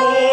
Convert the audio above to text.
Oh.